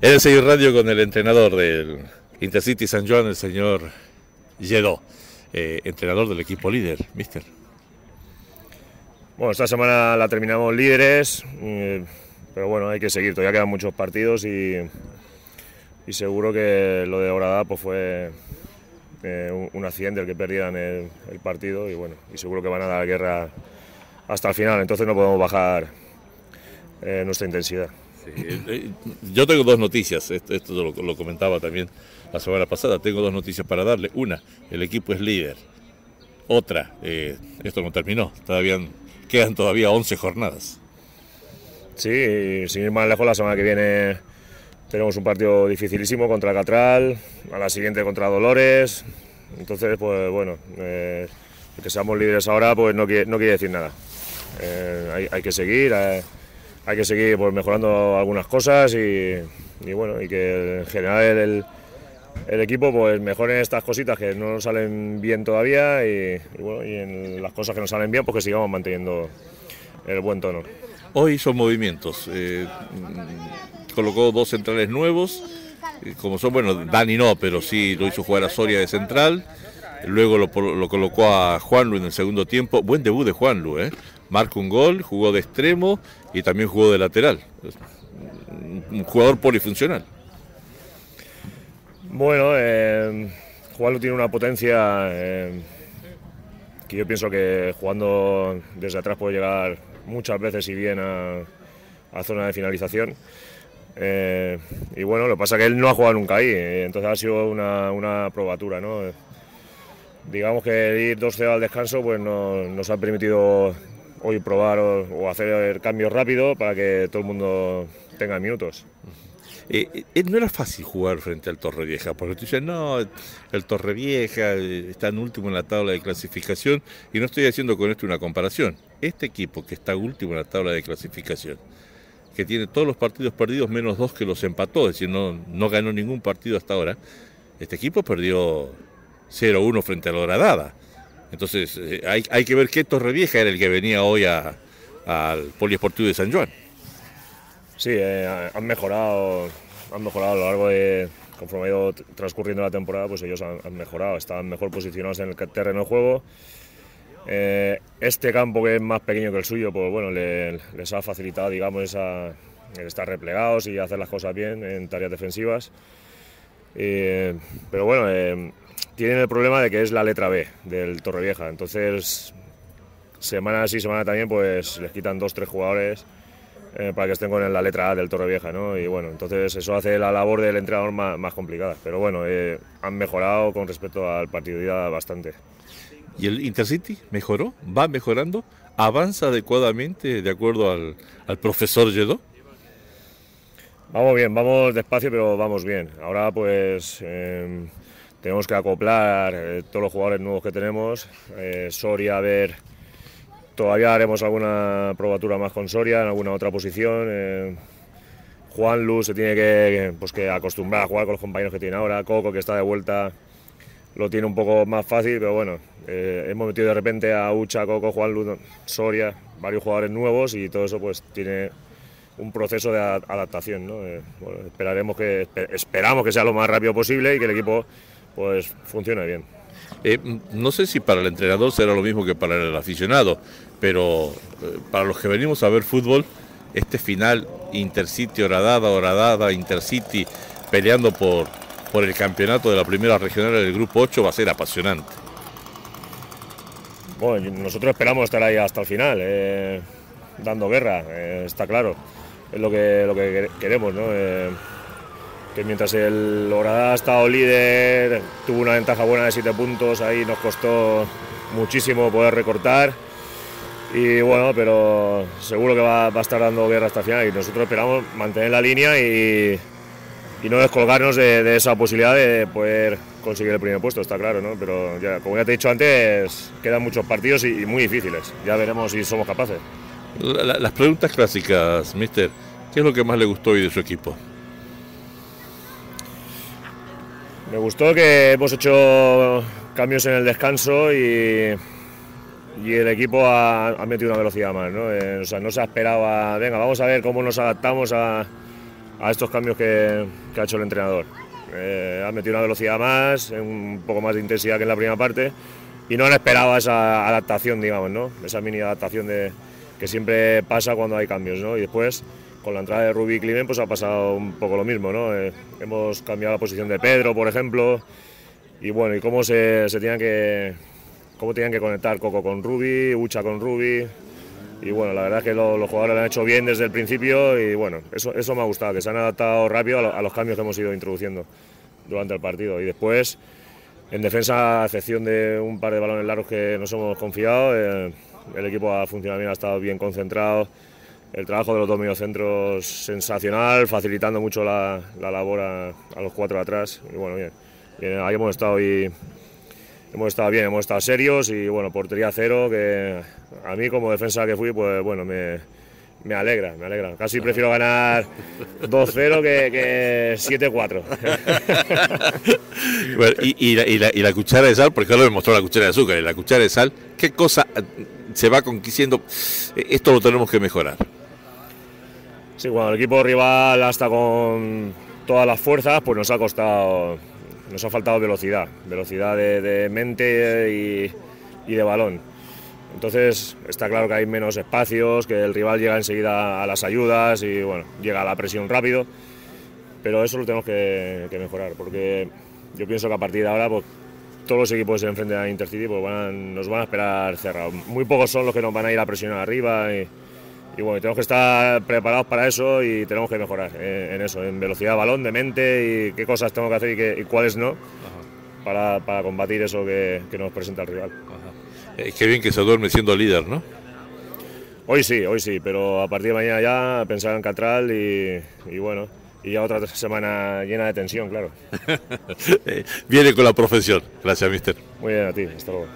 En el radio con el entrenador del Intercity San Juan, el señor Lledó, eh, entrenador del equipo líder, mister. Bueno, esta semana la terminamos líderes, eh, pero bueno, hay que seguir, todavía quedan muchos partidos y, y seguro que lo de Orada pues fue eh, un, un, accidente el que perdieran el, partido y bueno, y seguro que van a dar guerra hasta el final, entonces no podemos bajar nuestra intensidad. Eh, yo tengo dos noticias, esto, esto lo, lo, comentaba también la semana pasada, tengo dos noticias para darle. Una, el equipo es líder. Otra, eh, esto no terminó, todavía quedan todavía 11 jornadas. Sí, sin ir más lejos, la semana que viene tenemos un partido dificilísimo contra Catral, a la siguiente contra Dolores. Entonces, pues bueno, eh, que seamos líderes ahora, pues no quiere, no quiere decir nada. Eh, hay, hay, que seguir, hay, que seguir pues, mejorando algunas cosas y, bueno, y que en general el, el, equipo pues mejore estas cositas que no salen bien todavía y, y, bueno, y en las cosas que nos salen bien, pues que sigamos manteniendo el buen tono. Hoy son movimientos. Eh, colocó dos centrales nuevos, como son, bueno, Dani no, pero sí lo hizo jugar a Soria de central. Luego lo, lo colocó a Juanlu en el segundo tiempo. Buen debut de Juanlu, ¿eh? Marca un gol, jugó de extremo y también jugó de lateral. Un jugador polifuncional. Bueno, eh, Juanlu tiene una potencia eh, que yo pienso que jugando desde atrás puede llegar muchas veces y bien a, zona de finalización. Eh, y bueno, lo que pasa es que él no ha jugado nunca ahí, eh, entonces ha sido una, una probatura. ¿no? Digamos que ir 2-0 al descanso pues no, nos ha permitido hoy probar o, o, hacer cambios rápido para que todo el mundo tenga minutos. Eh, eh, no era fácil jugar frente al Torrevieja, porque tú dices, no, el Torrevieja está en último en la tabla de clasificación, y no estoy haciendo con esto una comparación. Este equipo que está último en la tabla de clasificación, que tiene todos los partidos perdidos menos dos que los empató, es decir, no, no ganó ningún partido hasta ahora, este equipo perdió 0-1 frente a la Horadada. Entonces, eh, hay, hay, que ver qué Torrevieja era el que venía hoy al Poliesportivo de San Juan. Sí, eh, han mejorado, han mejorado a lo largo de, conforme ha ido transcurriendo la temporada, pues ellos han, mejorado, están mejor posicionados en el terreno de juego. Eh, este campo que es más pequeño que el suyo, pues bueno, le, les ha facilitado, digamos, esa, estar replegados y hacer las cosas bien en tareas defensivas. Eh, pero bueno, eh, tienen el problema de que es la letra B del Torrevieja, entonces semana sí, semana también, pues les quitan dos, tres jugadores eh, para que estén con la letra A del Torrevieja, ¿no? Y bueno, entonces eso hace la labor del entrenador más, más complicada. Pero bueno, eh, han mejorado con respecto al partido ida bastante. ¿Y el Intercity mejoró? ¿Va mejorando? ¿Avanza adecuadamente de acuerdo al, al profesor Lledó? Vamos bien, vamos despacio, pero vamos bien. Ahora pues eh, tenemos que acoplar eh, todos los jugadores nuevos que tenemos. Eh, Soria, a ver, todavía haremos alguna probatura más con Soria en alguna otra posición. Eh, Juan Luz se tiene que, pues, que acostumbrar a jugar con los compañeros que tiene ahora. Coco, que está de vuelta, lo tiene un poco más fácil, pero bueno, eh, hemos metido de repente a Ucha, Coco, Juan Luz, Soria, varios jugadores nuevos y todo eso pues tiene un proceso de adaptación. ¿no? Eh, bueno, esperaremos que, esperamos que sea lo más rápido posible y que el equipo pues funcione bien. Eh, no sé si para el entrenador será lo mismo que para el aficionado, pero eh, para los que venimos a ver fútbol, este final Intercity, Horadada, Horadada, Intercity, peleando por, por el campeonato de la primera regional del Grupo 8 va a ser apasionante. Bueno, nosotros esperamos estar ahí hasta el final, eh, dando guerra, está claro. Es lo que, lo que queremos. Eh, que mientras el Horadada ha estado líder, tuvo una ventaja buena de 7 puntos, ahí nos costó muchísimo poder recortar. Y bueno, pero seguro que va, va, a estar dando guerra hasta el final y nosotros esperamos mantener la línea y, y no descolgarnos de, esa posibilidad de poder conseguir el primer puesto, está claro, ¿no? Pero ya, como ya te he dicho antes, quedan muchos partidos y muy difíciles. Ya veremos si somos capaces. La, las preguntas clásicas, mister. ¿Qué es lo que más le gustó hoy de su equipo? Me gustó que hemos hecho cambios en el descanso y, y el equipo ha, ha, metido una velocidad más. ¿no? Eh, o sea, no se esperaba, venga, vamos a ver cómo nos adaptamos a, a estos cambios que, ha hecho el entrenador. Eh, ha metido una velocidad más, un poco más de intensidad que en la primera parte y no han esperado esa adaptación, digamos, ¿no? esa mini adaptación de, que siempre pasa cuando hay cambios. ¿no? Y después, con la entrada de Rubí y Climent, pues ha pasado un poco lo mismo. ¿no? Eh, hemos cambiado la posición de Pedro, por ejemplo, y bueno, y cómo se, se tenían que cómo tenían que conectar Coco con Ruby, Ucha con Ruby. Y bueno, la verdad es que los jugadores lo han hecho bien desde el principio y bueno, eso, eso me ha gustado, que se han adaptado rápido a, los cambios que hemos ido introduciendo durante el partido. Y después, en defensa, a excepción de un par de balones largos que nos hemos confiado, eh, el equipo ha funcionado bien, ha estado bien concentrado. El trabajo de los dos mediocentros sensacional, facilitando mucho la, labor a, los cuatro atrás. Y bueno, bien, ahí hemos estado y hemos estado bien, hemos estado serios y bueno, portería cero, que a mí como defensa que fui, pues bueno, me, alegra, me alegra. Casi prefiero ganar 2-0 que, que 7-4. y, la, y, la, cuchara de sal, porque ahora me mostró la cuchara de azúcar, y la cuchara de sal, ¿qué cosa se va conquistando? Esto lo tenemos que mejorar. Sí, cuando el equipo rival hasta con todas las fuerzas, pues nos ha costado nos ha faltado velocidad, velocidad de, mente y, de balón. Entonces está claro que hay menos espacios, que el rival llega enseguida a las ayudas y bueno, llega a la presión rápido, pero eso lo tenemos que, mejorar, porque yo pienso que a partir de ahora pues, todos los equipos que se enfrenten a Intercity pues, nos van a esperar cerrados. Muy pocos son los que nos van a ir a presionar arriba. Y, y bueno, tenemos que estar preparados para eso y tenemos que mejorar eh, en eso, en velocidad de balón, de mente y qué cosas tengo que hacer y, cuáles no para, para, combatir eso que, que, nos presenta el rival. Eh, qué bien que se duerme siendo líder, ¿no? Hoy sí, hoy sí, pero a partir de mañana ya pensar en Catral y, y bueno, y ya otra semana llena de tensión, claro. Viene con la profesión. Gracias, mister. Muy bien, a ti. Hasta luego.